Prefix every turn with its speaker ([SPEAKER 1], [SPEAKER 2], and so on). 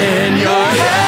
[SPEAKER 1] in your head.